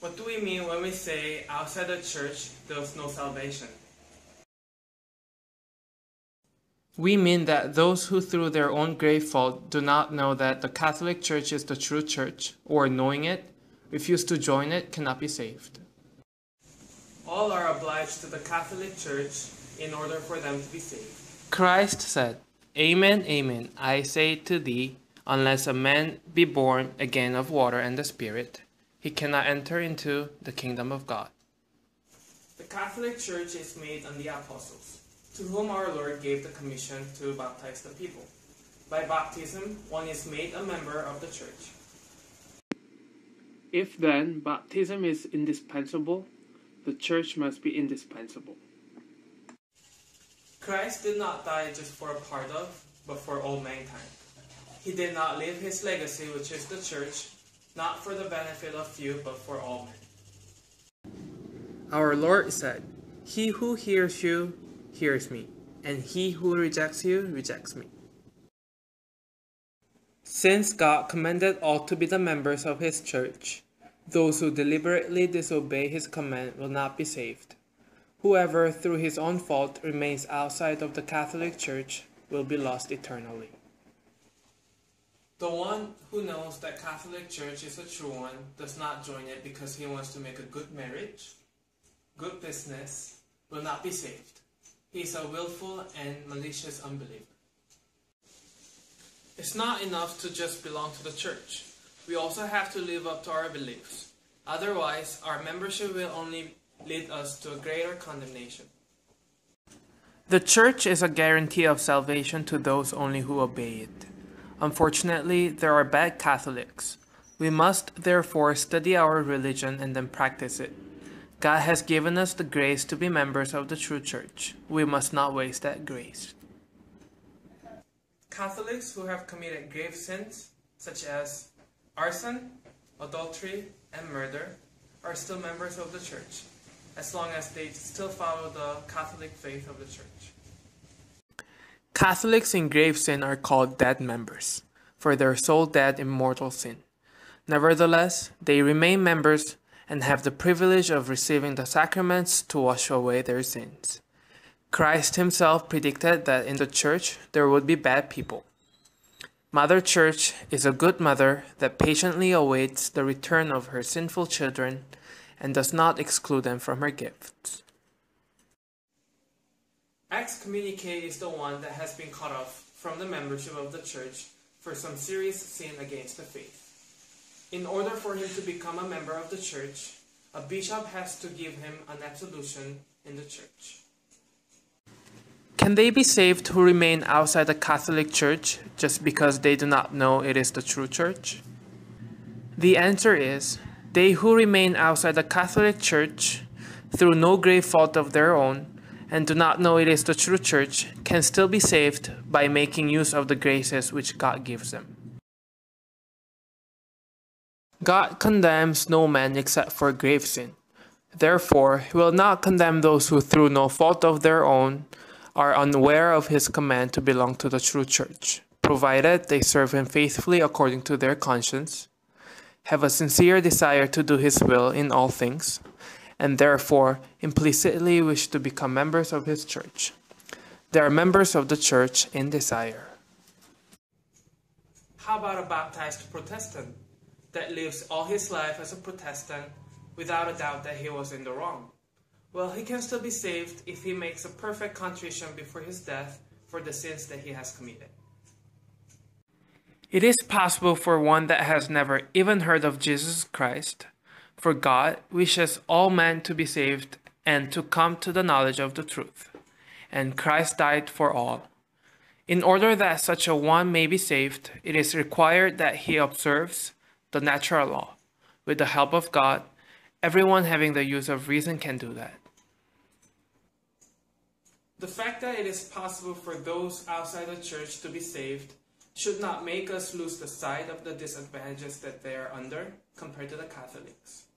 What do we mean when we say outside the church there's no salvation? We mean that those who through their own grave fault do not know that the Catholic Church is the true church, or knowing it, refuse to join it, cannot be saved. All are obliged to the Catholic Church in order for them to be saved. Christ said, Amen, amen, I say to thee, unless a man be born again of water and the Spirit, he cannot enter into the kingdom of God. The Catholic Church is made on the apostles, to whom our Lord gave the commission to baptize the people. By baptism, one is made a member of the church. If then baptism is indispensable, the church must be indispensable. Christ did not die just for a part of, but for all mankind. He did not leave his legacy, which is the church, not for the benefit of few, but for all men. Our Lord said, He who hears you hears me, and he who rejects you rejects me. Since God commanded all to be the members of his church, those who deliberately disobey his command will not be saved. Whoever, through his own fault, remains outside of the Catholic Church will be lost eternally. The one who knows that Catholic Church is a true one does not join it because he wants to make a good marriage, good business, will not be saved. He is a willful and malicious unbeliever. It's not enough to just belong to the church. We also have to live up to our beliefs. Otherwise, our membership will only lead us to a greater condemnation. The church is a guarantee of salvation to those only who obey it. Unfortunately, there are bad Catholics. We must therefore study our religion and then practice it. God has given us the grace to be members of the true church. We must not waste that grace. Catholics who have committed grave sins, such as arson, adultery, and murder, are still members of the church, as long as they still follow the Catholic faith of the church. Catholics in grave sin are called dead members, for their soul dead in mortal sin. Nevertheless, they remain members and have the privilege of receiving the sacraments to wash away their sins. Christ himself predicted that in the church there would be bad people. Mother Church is a good mother that patiently awaits the return of her sinful children and does not exclude them from her gifts. Excommunicate is the one that has been cut off from the membership of the church for some serious sin against the faith. In order for him to become a member of the church, a bishop has to give him an absolution in the church. Can they be saved who remain outside the Catholic Church just because they do not know it is the true church? The answer is they who remain outside the Catholic Church through no grave fault of their own and do not know it is the true church can still be saved by making use of the graces which God gives them. God condemns no man except for grave sin. Therefore, he will not condemn those who through no fault of their own are unaware of his command to belong to the true church, provided they serve him faithfully according to their conscience, have a sincere desire to do his will in all things, and therefore implicitly wish to become members of his church. They are members of the church in desire. How about a baptized Protestant that lives all his life as a Protestant without a doubt that he was in the wrong? Well, he can still be saved if he makes a perfect contrition before his death for the sins that he has committed. It is possible for one that has never even heard of Jesus Christ for God wishes all men to be saved and to come to the knowledge of the truth. And Christ died for all. In order that such a one may be saved, it is required that he observes the natural law. With the help of God, everyone having the use of reason can do that. The fact that it is possible for those outside the church to be saved should not make us lose the sight of the disadvantages that they are under compared to the Catholics.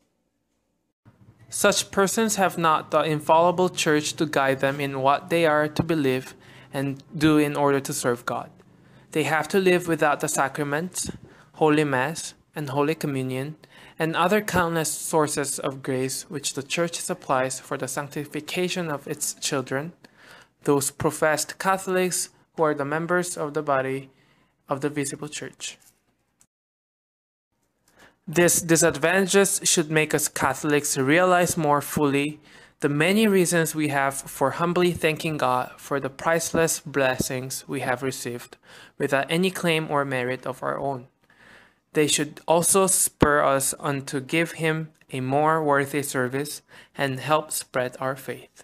Such persons have not the infallible church to guide them in what they are to believe and do in order to serve God. They have to live without the sacraments, Holy Mass, and Holy Communion, and other countless sources of grace which the Church supplies for the sanctification of its children, those professed Catholics who are the members of the body of the visible Church. These disadvantages should make us Catholics realize more fully the many reasons we have for humbly thanking God for the priceless blessings we have received without any claim or merit of our own. They should also spur us on to give Him a more worthy service and help spread our faith.